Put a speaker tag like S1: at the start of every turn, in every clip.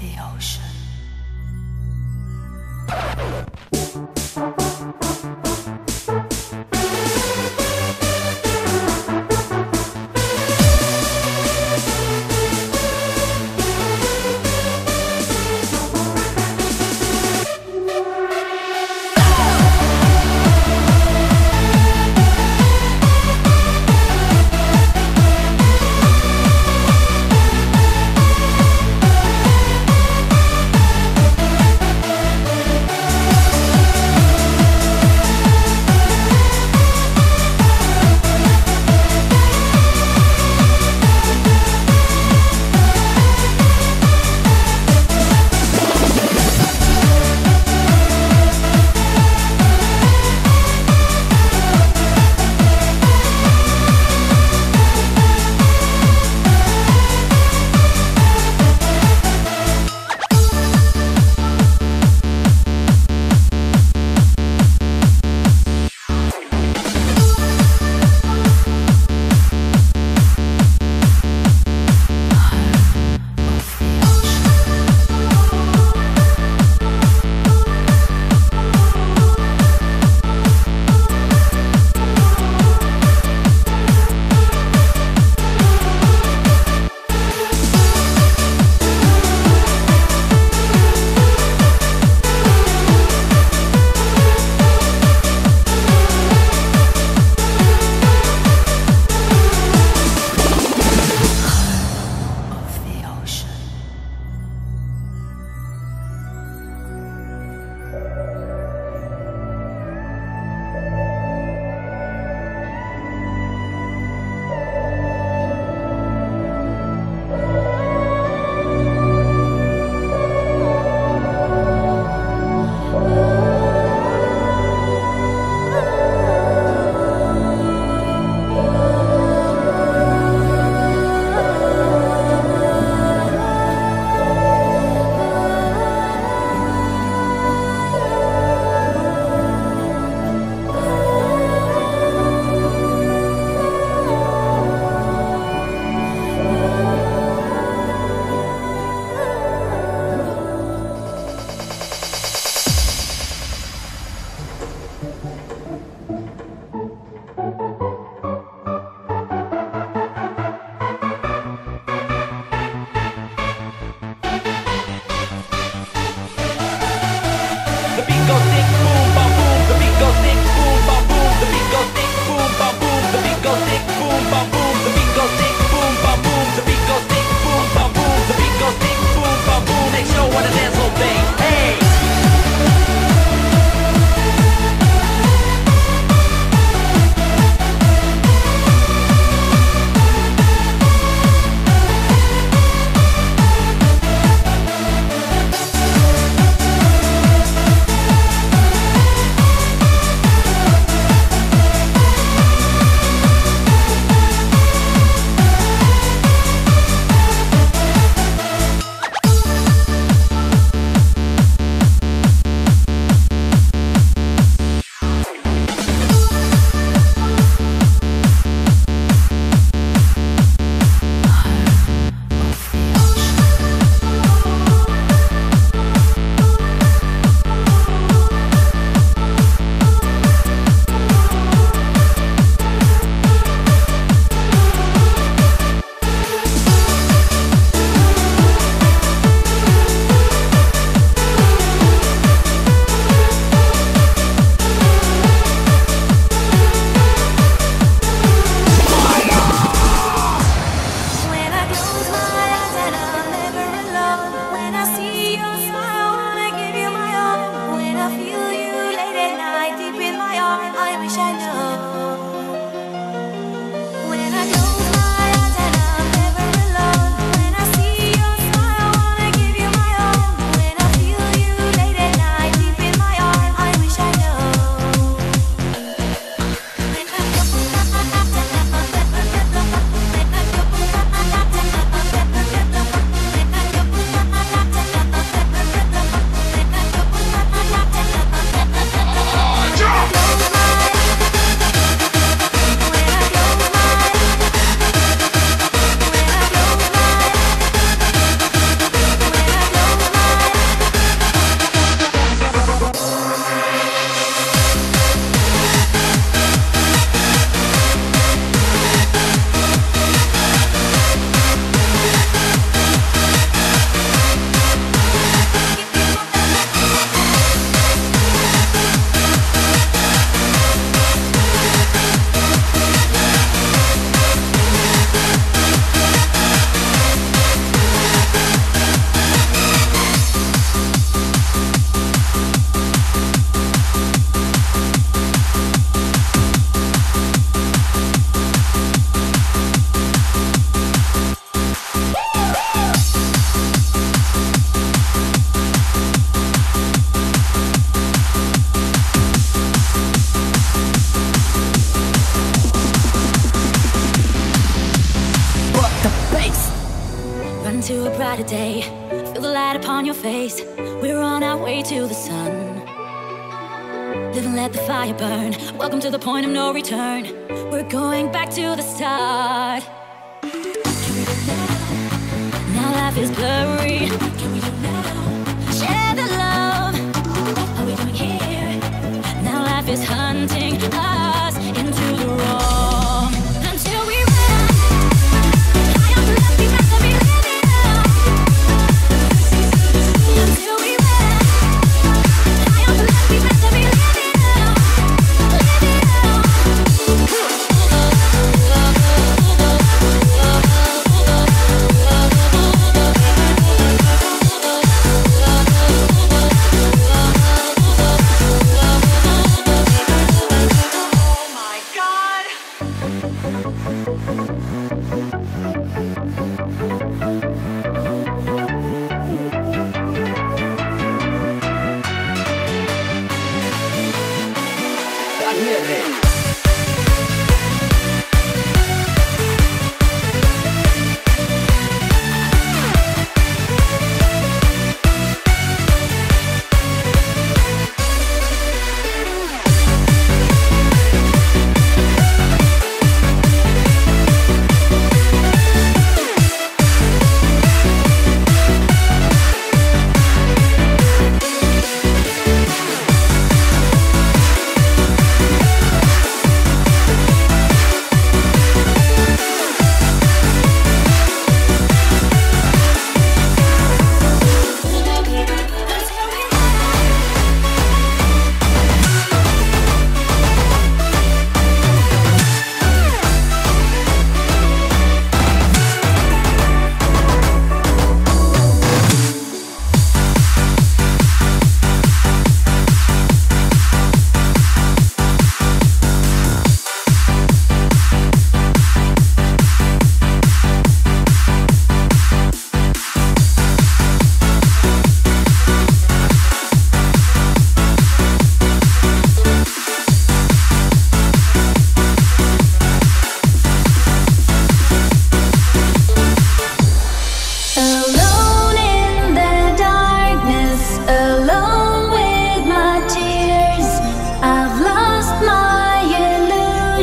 S1: the ocean. face. We're on our way to the sun. Live and let the fire burn. Welcome to the point of no return. We're going back to the start. Now life is blurry. Can we do now? Share the love. Are we doing here? Now life is hunting. I hear that.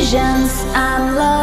S1: visions I'm lost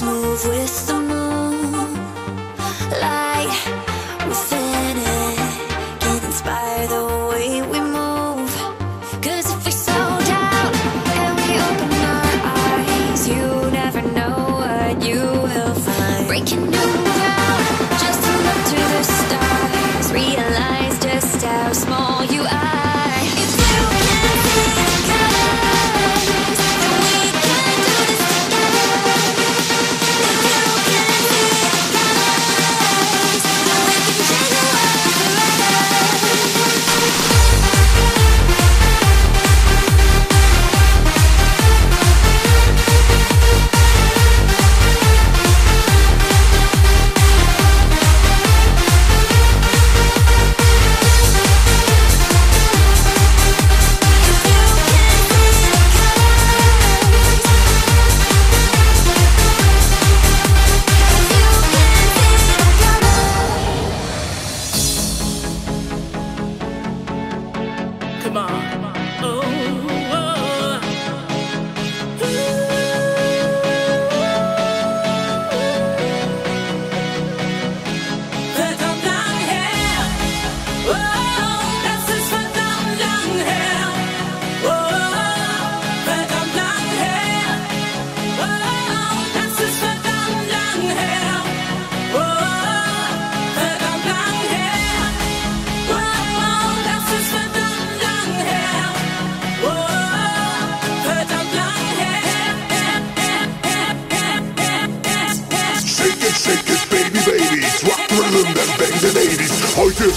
S1: move with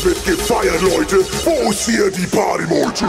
S2: wird gefeiert, Leute. Wo ist hier die Partymeute?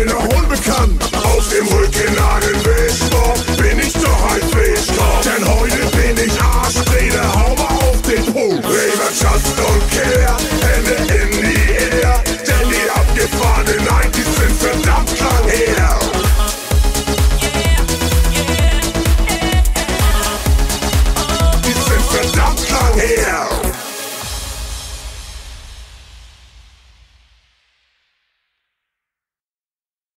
S2: jener unbekannt. Auf dem Rücken ein